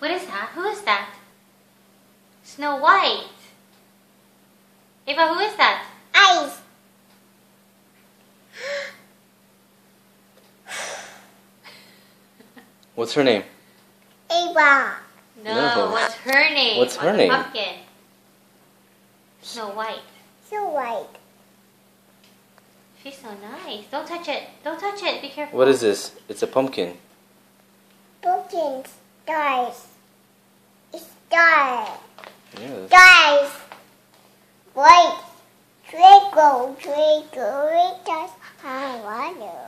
What is that? Who is that? Snow White. Ava, who is that? Ice. What's her name? Ava. No, No. what's her name? What's her name? Pumpkin. Snow White. So white. She's so nice. Don't touch it. Don't touch it. Be careful. What is this? It's a pumpkin. Pumpkin stars. Star. Yes. Stars. White. Twinkle, twinkle, little star water.